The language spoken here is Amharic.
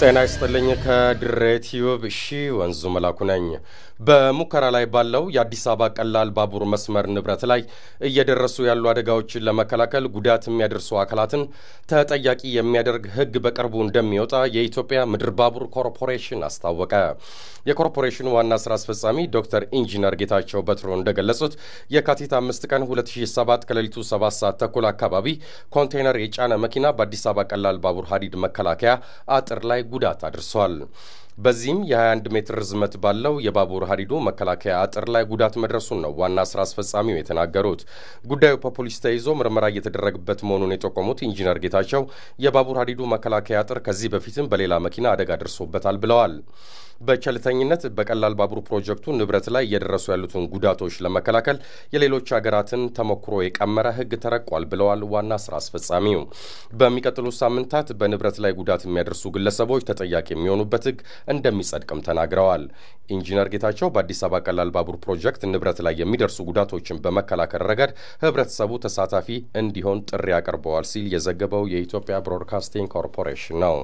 ጤና ይስጥልኝ። ከድሬ ቲዩብ እሺ ወንዙ መላኩ ነኝ። በሙከራ ላይ ባለው የአዲስ አበባ ቀላል ባቡር መስመር ንብረት ላይ እየደረሱ ያሉ አደጋዎችን ለመከላከል ጉዳት የሚያደርሱ አካላትን ተጠያቂ የሚያደርግ ሕግ በቅርቡ እንደሚወጣ የኢትዮጵያ ምድር ባቡር ኮርፖሬሽን አስታወቀ። የኮርፖሬሽኑ ዋና ስራ አስፈጻሚ ዶክተር ኢንጂነር ጌታቸው በትሮ እንደገለጹት የካቲት አምስት ቀን 2007 ከሌሊቱ 7 ሰዓት ተኩል አካባቢ ኮንቴይነር የጫነ መኪና በአዲስ አበባ ቀላል ባቡር ሀዲድ መከላከያ አጥር ላይ ጉዳት አድርሷል። በዚህም የ21 ሜትር ርዝመት ባለው የባቡር ሀዲዱ መከላከያ አጥር ላይ ጉዳት መድረሱን ነው ዋና ስራ አስፈጻሚው የተናገሩት። ጉዳዩ በፖሊስ ተይዞ ምርመራ እየተደረገበት መሆኑን የጠቆሙት ኢንጂነር ጌታቸው የባቡር ሀዲዱ መከላከያ አጥር ከዚህ በፊትም በሌላ መኪና አደጋ ደርሶበታል ብለዋል። በቸልተኝነት በቀላል ባቡር ፕሮጀክቱ ንብረት ላይ እየደረሱ ያሉትን ጉዳቶች ለመከላከል የሌሎች ሀገራትን ተሞክሮ የቀመረ ሕግ ተረቋል ብለዋል ዋና ስራ አስፈጻሚው። በሚቀጥሉት ሳምንታት በንብረት ላይ ጉዳት የሚያደርሱ ግለሰቦች ተጠያቂ የሚሆኑበት ሕግ እንደሚጸድቅም ተናግረዋል። ኢንጂነር ጌታቸው በአዲስ አበባ ቀላል ባቡር ፕሮጀክት ንብረት ላይ የሚደርሱ ጉዳቶችን በመከላከል ረገድ ህብረተሰቡ ተሳታፊ እንዲሆን ጥሪ አቅርበዋል ሲል የዘገበው የኢትዮጵያ ብሮድካስቲንግ ኮርፖሬሽን ነው።